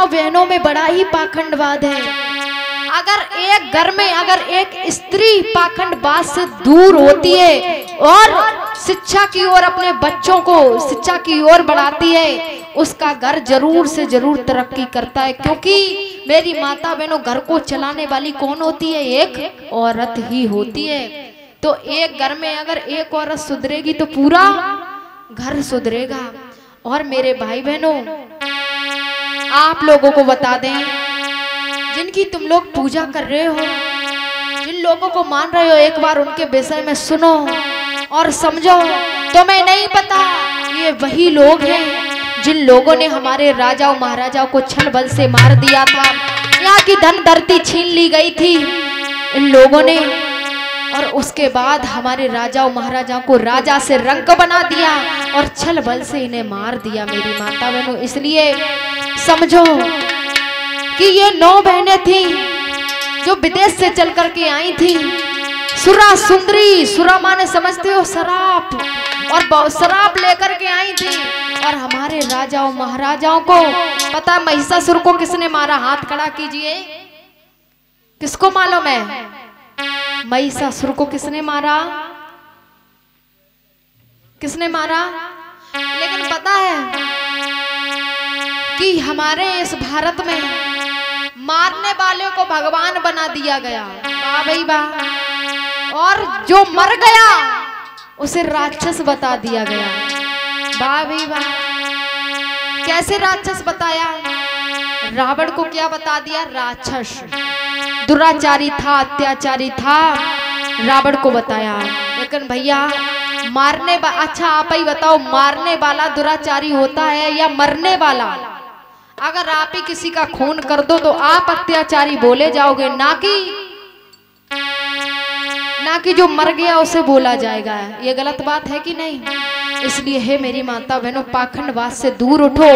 माताओं बहनों में बड़ा ही पाखंडवाद है। अगर एक घर में अगर एक स्त्री पाखंडवाद से दूर होती है और शिक्षा की ओर अपने बच्चों को शिक्षा की ओर बढ़ाती है, उसका घर ज़रूर से ज़रूर तरक्की करता है, क्योंकि मेरी माता बहनों, घर को चलाने वाली कौन होती है? एक औरत ही होती है। तो एक घर में अगर एक औरत सुधरेगी तो पूरा घर सुधरेगा। और मेरे भाई बहनों आप लोगों को बता दें, जिनकी तुम लोग पूजा कर रहे हो, जिन लोगों को मान रहे हो, एक बार उनके विषय में सुनो और समझो। तुम्हें नहीं पता, ये वही लोग हैं जिन लोगों ने हमारे राजाओं महाराजाओं को छल बल से मार दिया था। यहाँ की धन धरती छीन ली गई थी। इन लोगों ने और उसके बाद हमारे राजाओं महाराजाओं को राजा से रंग बना दिया और छल बल से इन्हें मार दिया, मेरी माता बहनों। इसलिए समझो कि ये नौ बहनें थी जो विदेश से चल करके आई थी। सुरा सुंदरी, सुरा माने समझते हो शराब और शराब लेकर के आई थी। और हमारे राजाओं, महाराजाओं को पता है महिषासुर को किसने मारा? हाथ खड़ा कीजिए। किसको मालूम है? महिषासुर को किसने मारा? किसने मारा? लेकिन पता है कि हमारे इस भारत में मारने वाले को भगवान बना दिया गया। भाई वाह। और जो मर गया, उसे राक्षस बता दिया गया। भाई वाह। कैसे राक्षस बताया? रावण को क्या बता दिया? राक्षस। दुराचारी था, अत्याचारी था, रावण को बताया। लेकिन भैया, मारने अच्छा आप ही बताओ, मारने वाला दुराचारी होता है या मरने वाला? अगर आप ही किसी का खून कर दो तो आप अत्याचारी बोले जाओगे। ना कि ना कि जो मर गया, उसे बोला जाएगा। ये गलत बात है कि नहीं? इसलिए है मेरी माता बहनों, पाखंडवाद से दूर उठो।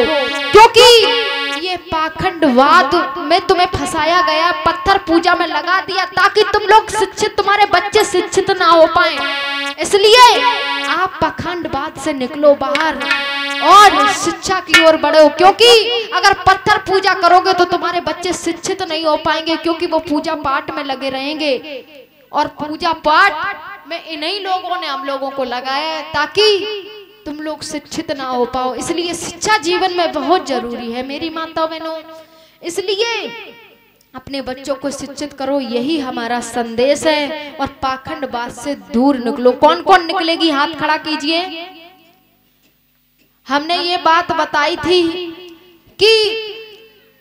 क्योंकि ये पाखंडवाद में तुम्हें फंसाया गया, पत्थर पूजा में लगा दिया, ताकि तुम लोग शिक्षित, तुम्हारे बच्चे शिक्षित ना हो पाए। इसलिए आप पाखंडवाद से निकलो बाहर। और शिक्षा की ओर बढ़ो क्योंकि अगर पत्थर पूजा करोगे तो तुम्हारे बच्चे शिक्षित तो नहीं हो पाएँगे, क्योंकि वो पूजा पाठ में लगे रहेंगे। और पूजा पाठ में इन्हीं लोगों ने हम लोगों को लगाया ताकि तुम लोग शिक्षित ना हो पाओ। इसलिए शिक्षा जीवन में बहुत ज़रूरी है मेरी माता बहनों। इसलिए अपने बच्चों को शिक्षित करो, यही हमारा संदेश है। और पाखंड बात से दूर निकलो। कौन कौन निकलेगी? हाथ खड़ा कीजिए। हमने ये बात बताई थी कि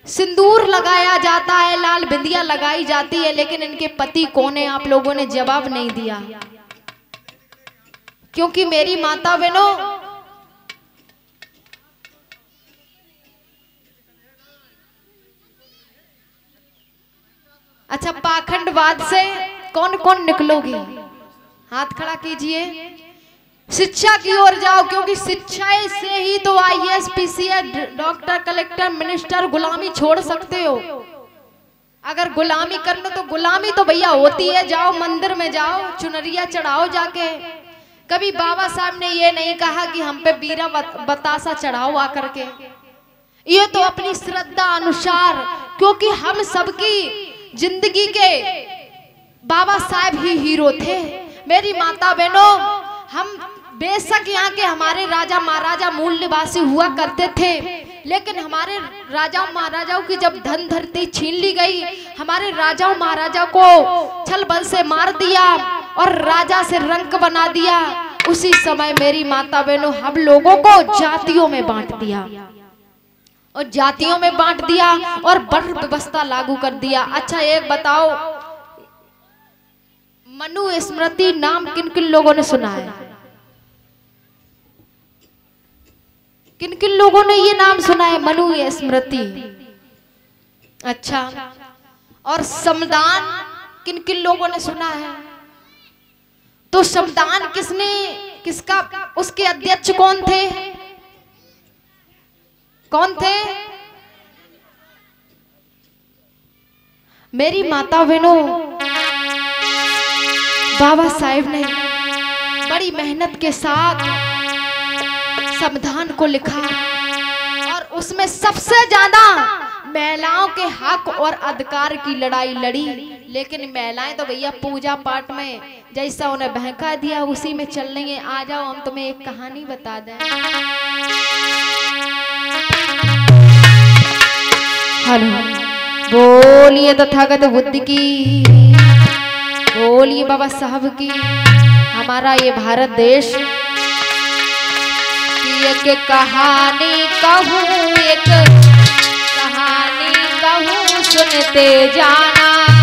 सिंदूर लगाया जाता है लाल बिंदिया लगाई जाती है लेकिन इनके पति कौन है? आप लोगों ने जवाब नहीं दिया। क्योंकि मेरी माता बहनों अच्छा पाखंडवाद से कौन कौन निकलोगे? हाथ खड़ा कीजिए। शिक्षा की ओर जाओ, क्योंकि शिक्षा से ही तो I S P C doctor collector minister गुलामी छोड़ सकते हो। अगर गुलामी करना तो गुलामी तो भैया होती है, जाओ मंदिर में जाओ, चुनरिया चढ़ाओ जाके। कभी बाबा साहब ने ये नहीं कहा कि हम पे बीरा बतासा चढ़ाओ आकर के। ये तो अपनी श्रद्धा अनुसार, क्योंकि हम सबकी ज़िंदगी के बाबा साहब ही हीरो थे। मेरी माता बहनों हम बेशक यहाँ के हमारे राजा महाराजा मूल निवासी हुआ करते थे, लेकिन हमारे राजा महाराजाओं की जब धन धरती छीन ली गई, हमारे राजाओं महाराजा को छल बल से मार दिया और राजा से रंक बना दिया। उसी समय मेरी माता बहनों, हम लोगों को जातियों में बांट दिया। और जातियों में बांट दिया और वर्ण व्यवस्था लागू कर दिया। अच्छा एक बताओ मनु स्मृति नाम किन किन लोगों ने सुना है? किन किन लोगों ने ये नाम सुना है? मनु स्मृति। अच्छा। और समदान किन किन लोगों ने सुना है? तो समदान किसने, किसका, उसके अध्यक्ष कौन थे? कौन थे? मेरी माता बहनों, बाबा साहेब ने बड़ी मेहनत के साथ संविधान को लिखा। और उसमें सबसे ज़्यादा महिलाओं के हक और अधिकार की लड़ाई लड़ी। लेकिन महिलाएँ तो भैया पूजा पाठ में जैसा उन्हें बहका दिया, उसी में चल रही है। आ जाओ, हम तुम्हें एक कहानी बता दें। हेलो। बोलिए तथागत बुद्ध की। बोलिए बाबा साहब की। हमारा ये भारत देश एक कहानी कहूँ एक कहानी कहूँ सुनते जाना।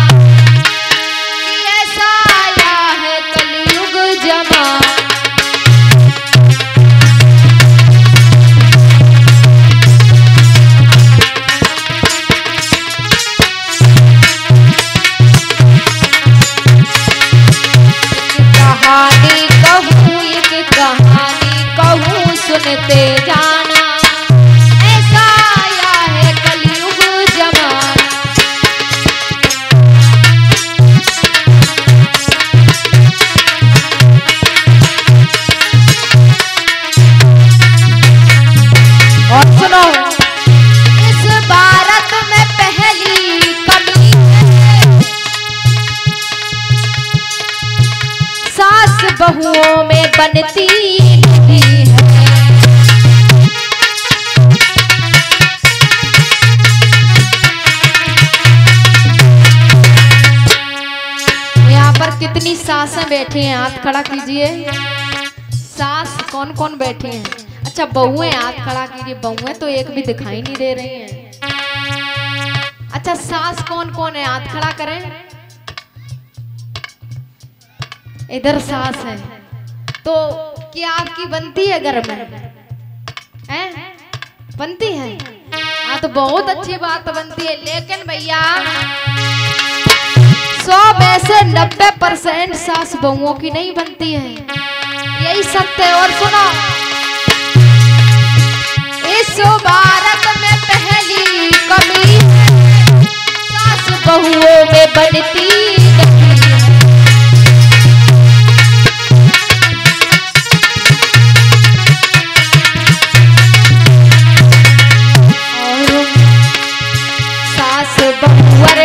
बैठी हैं? हाथ खड़ा कीजिए। सास कौन कौन बैठे हैं? अच्छा बहुएँ हाथ खड़ा कीजिए। बहुएँ तो एक भी दिखाई नहीं दे रही हैं। अच्छा सास कौन कौन है? हाथ खड़ा करें। इधर सास है। तो क्या आपकी बनती है घर में? हैं? बनती है? हाँ तो बहुत अच्छी बात बनती है। लेकिन भैया सौ में से नब्बे परसेंट सास बहुओं की नहीं बनती है। यही सत्य है, और सुनो। इस भारत में पहली कमी सास बहुओं में बनती बहुवर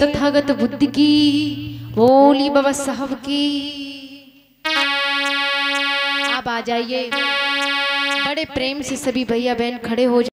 तथागत बुद्ध की बोलिए बाबा साहब की। आप आ जाइए। बड़े प्रेम से सभी भैया बहन खड़े हो